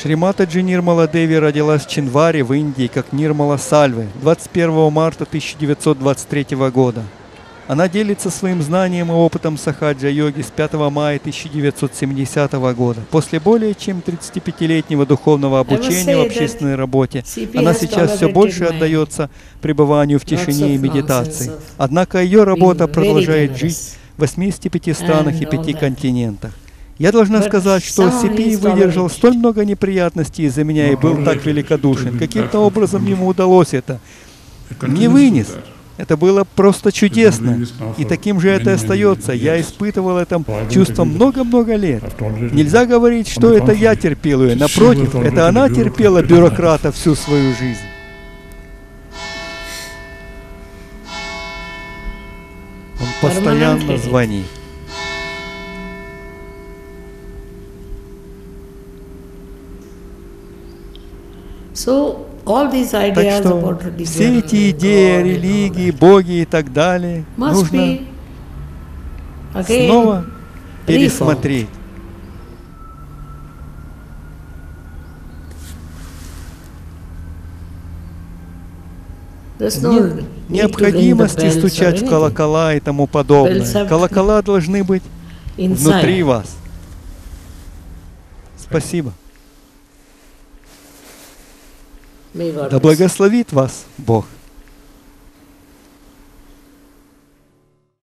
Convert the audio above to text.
Шримата Джи Нирмала Деви родилась в Чинваре в Индии как Нирмала Сальвы 21 марта 1923 года. Она делится своим знанием и опытом сахаджа-йоги с 5 мая 1970 года. После более чем 35-летнего духовного обучения в общественной работе, она сейчас все больше отдается пребыванию в тишине и медитации. Однако ее работа продолжает жить в 85 странах и 5 континентах. Я должна сказать, что Сипи выдержал столь много неприятностей из-за меня и был так великодушен. Каким-то образом ему удалось это. Не вынес. Это было просто чудесно. И таким же это и остается. Я испытывал это чувство много-много лет. Нельзя говорить, что это я терпел ее. Напротив, это она терпела бюрократа всю свою жизнь. Он постоянно звонит. Так что все эти идеи о религии, боги и так далее нужно снова пересмотреть. Нет необходимости стучать в колокола и тому подобное. Колокола должны быть внутри вас. Спасибо. Да благословит вас Бог.